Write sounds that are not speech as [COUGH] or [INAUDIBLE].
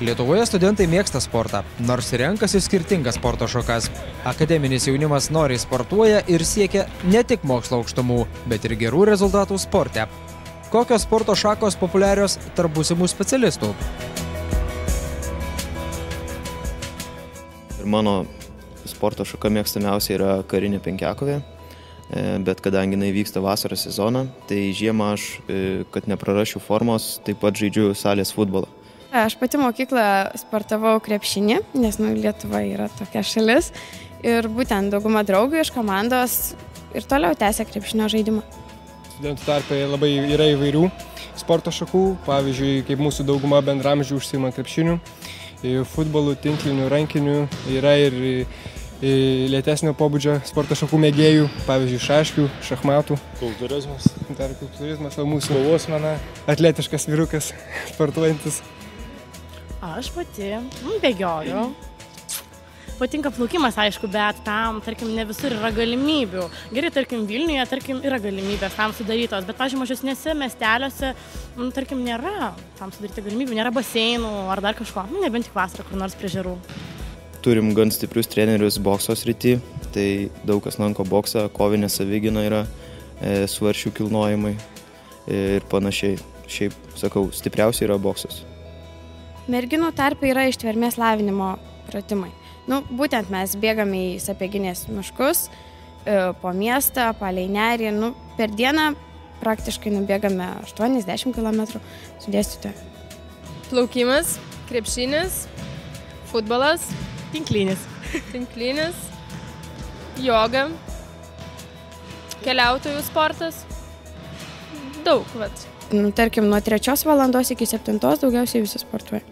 Lietuvoje studentai mėgsta sportą, nors renkasi skirtingas sporto šakas. Akademinis jaunimas noriai sportuoja ir siekia ne tik mokslo aukštumų, bet ir gerų rezultatų sporte. Kokios sporto šakos populiarios tarp būsimų specialistų? Ir mano sporto šaka mėgstamiausia yra karinė penkiakovė, e, bet kadangi jinai vyksta vasaros sezoną, tai žiemą aš, e, kad neprarašiu formos, taip pat žaidžiu salės futbolą. Aš pati mokyklą sportavau krepšinį, nes nu, Lietuva yra tokia šalis. Ir būtent dauguma draugų iš komandos ir toliau tęsia krepšinio žaidimą. Studentų tarpe labai yra įvairių sporto šakų, pavyzdžiui, kaip mūsų dauguma bendramžių užsima krepšiniu, futbolu, tinkliniu, rankiniu, yra ir lėtesnio pobūdžio sporto šakų mėgėjų, pavyzdžiui, šaškių, šachmatų. Kultūrizmas. Dar kultūrizmas, o mūsų kovos mena, atletiškas vyrukas, [LAUGHS] sportuojantis. Aš pati nu, bėgioju. Patinka plaukimas, aišku, bet tam, tarkim, ne visur yra galimybių. Gerai, tarkim, Vilniuje, tarkim, yra galimybės tam sudarytos, bet, pažiūrėjau, mažesnėse miesteliuose, nu, tarkim, nėra tam sudaryti galimybių, nėra baseinų ar dar kažko, nu, nebent tik vasarą kur nors prie žerų. Turim gan stiprius trenerius bokso srity, tai daug kas lanko boksą, kovinė savigina yra, e, svaršių kilnojimai e, ir panašiai. Šiaip, sakau, stipriausia yra boksas. Merginų tarpe yra ištvermės lavinimo pratimai. Nu, būtent mes bėgame į sapieginės miškus, e, po miestą, palei nerį. Nu, per dieną praktiškai nubėgame 80 km su dėstytoju. Plaukimas, krepšinis, futbolas, Tinklinis. tinklinis, joga, keliautojų sportas. Daug, vat. Nu, tarkim, nuo 3 val. iki 7 daugiausiai visi sportuoja.